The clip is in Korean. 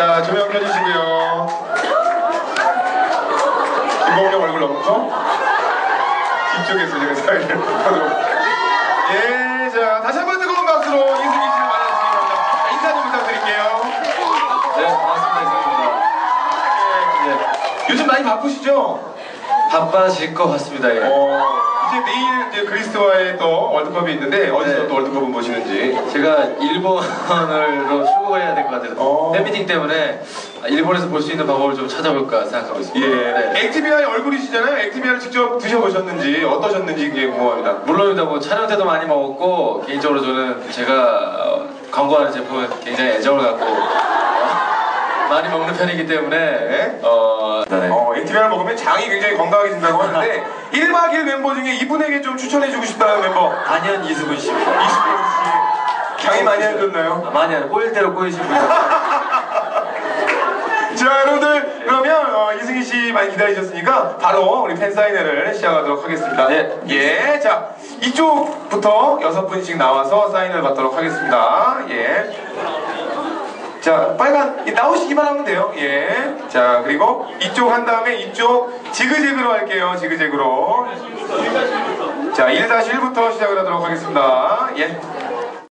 자, 조명 켜주시고요. 김범용 얼굴 너무 커? 뒤쪽에서 제가 사인을 하도록. 예, 자, 다시 한 번 뜨거운 박수로 이승기 씨를 맞아주시기 바랍니다. 자, 인사 좀 부탁드릴게요. 네, 반갑습니다. 이승입니다. 네, 요즘 많이 바쁘시죠? 바빠질 것 같습니다. 예. 어, 이제 내일 이제 그리스와의 또 월드컵이 있는데 어디서 네. 또 월드컵을 보시는지. 제가 일본으로 출국해야 될 것 같아서 어. 팬미팅 때문에 일본에서 볼 수 있는 방법을 좀 찾아볼까 생각하고 있습니다. 예. 네. 액티비아의 얼굴이시잖아요. 액티비아를 직접 드셔보셨는지 어떠셨는지 궁금합니다. 물론입니다. 뭐 촬영 때도 많이 먹었고 개인적으로 저는 제가 어, 광고하는 제품에 굉장히 애정을 갖고 어, 많이 먹는 편이기 때문에 네. 어, 네. 어, 액티비아를 먹으면 장이 굉장히 건강해진다고 하는데 1박 2일 멤버 중에 이분에게 좀 추천해주고 싶다는 멤버 단연 이수근 씨입니다. 이수근 씨. 많이 안 좋나요? 아, 많이 안 꼬일 대로 꼬이신 분. 자 여러분들 그러면 어, 이승희 씨 많이 기다리셨으니까 바로 우리 팬 사인회를 시작하도록 하겠습니다. 네. 예, 자 이쪽부터 여섯 분씩 나와서 사인을 받도록 하겠습니다. 예. 자 빨간 이 나오시기만 하면 돼요. 예. 자 그리고 이쪽 한 다음에 이쪽 지그재그로 할게요. 지그재그로. 자 1-1부터 시작을 하도록 하겠습니다. 예.